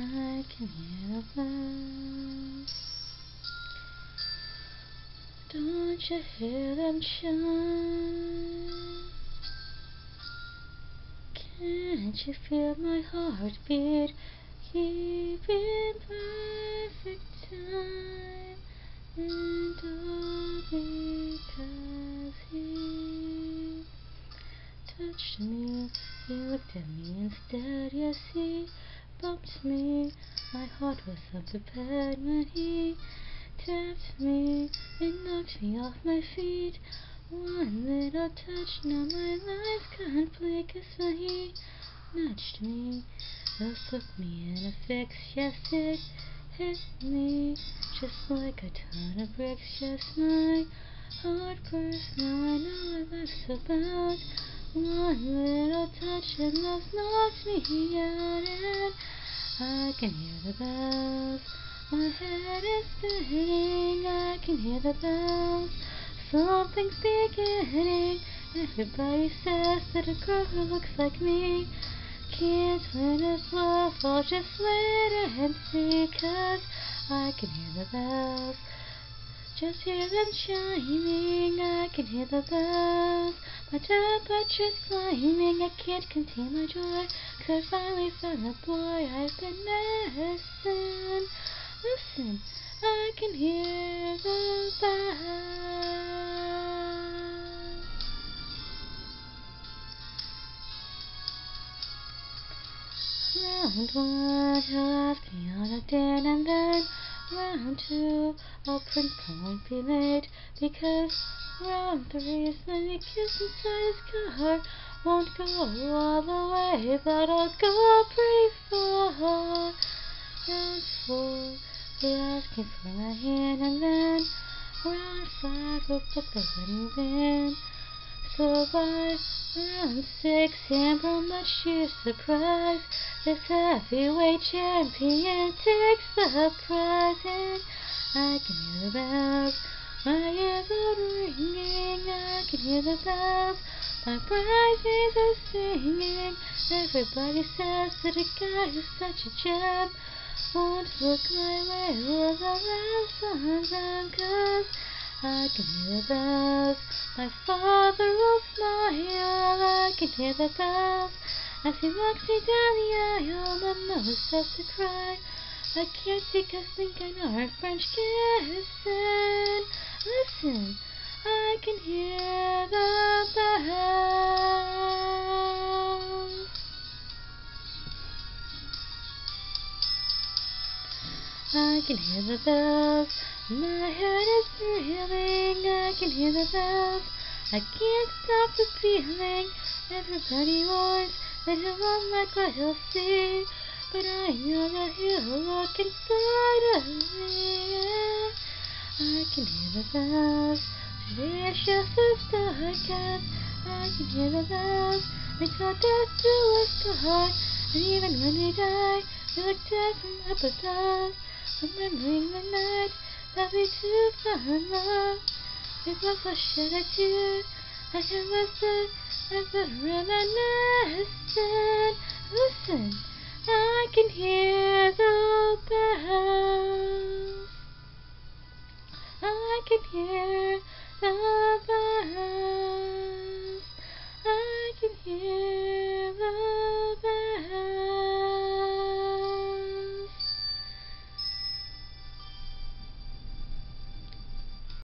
I can hear the bells. Don't you hear them chime? Can't you feel my heartbeat keeping perfect time? And all because he touched me, he looked at me instead, yes he bumped me. My heart was unprepared when he tapped me and knocked me off my feet. One little touch, now my life's complete. Cause when he nudged me, it took me in a fix. Yes, it hit me just like a ton of bricks. Yes, my heart burst. Now I know what life's about. One little touch and love knocks me out, and I can hear the bells. My head is spinning. I can hear the bells. Something's beginning. Everybody says that a girl who looks like me can't win his love. I'll just wait and see, cause I can hear the bells. Just hear them chiming, I can hear the bells. My temperature's climbing, I can't contain my joy. Cause I finally found the boy I've been missing. Listen, I can hear the bells. Round one, he'll ask me on a and then round two, I'll print won't be late, because round three is when he kiss his car. Won't go all the way, but I'll go pretty far. Round four, he'll ask me for my hand, and then round five, we'll book the wedding band. So by round six, Amber, much to your surprise, this heavyweight champion takes the prize, and I can hear the bells. My ears are ringing, I can hear the bells. My prizes are singing. Everybody says that a guy who's such a gem won't look my way with a ransom them, cause I can hear the bells. My father will smile, I can hear the bells. As he walks me down the aisle, my mother starts to cry. I can't take a think I know her French kissing. Listen, I can hear the bells. I can hear the bells. My head is reeling. I can hear the bells. I can't stop the feeling. Everybody warns that he won't like what he'll see. But I know that he'll look inside of me. I can hear the bells. Just a start, cause I can hear the bells. They tell death to us part. And even when we die, we look down from up above. Remembering the night that we took the love. It was a shed at you. I can listen as the reminiscent. Listen, I can hear the bells. I can hear the bells.